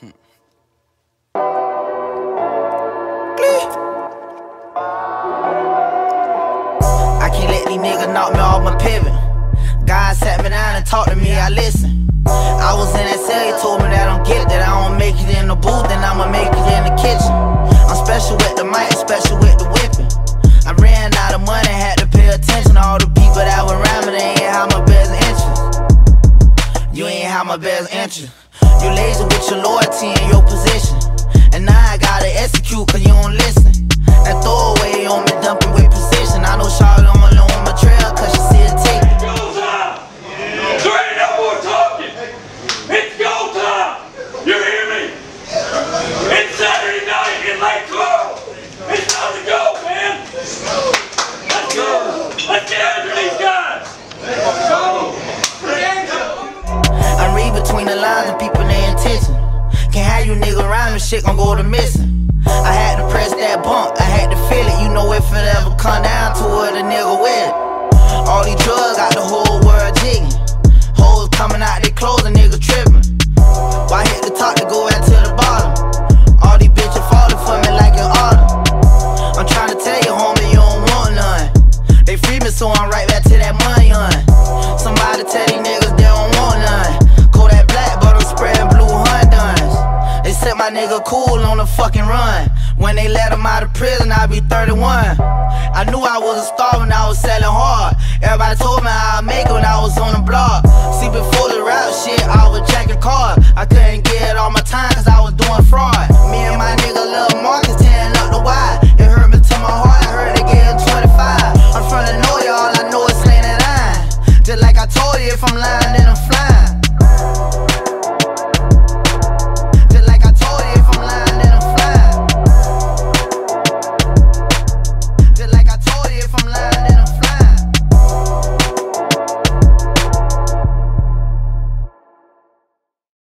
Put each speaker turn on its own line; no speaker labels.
Hmm. I can't let these niggas knock me off my pivot. God sat me down and talked to me, I listen. I was in that cell, he told me that I'm get that I don't make it in the booth, then I'ma make it in the kitchen. I'm special with the mic, special with the whipping. I ran out of money, had to pay attention. All the people that were rhyming, they ain't how my best interest. You ain't have my best interest. You lazy with your loyalty between the lines and people their intention. Can't have you nigga me, shit gon' go to missing. I had to press that bump, I had to feel it. You know if it ever come down to it, a nigga with it. All these drugs got the whole world jigging. Hoes coming out they clothes, a nigga tripping. Why hit the top to go out to the bottom? All these bitches falling for me like an autumn. I'm trying to tell you, homie, you don't want none. They free me, so I'm right back to that money, hun. Somebody tell these niggas they don't set my nigga cool on the fucking run. When they let him out of prison, I'd be 31. I knew I was a star when I was selling hard. Everybody told me I'd make it when I was on the block. See, before the rap shit, I was jacking cars.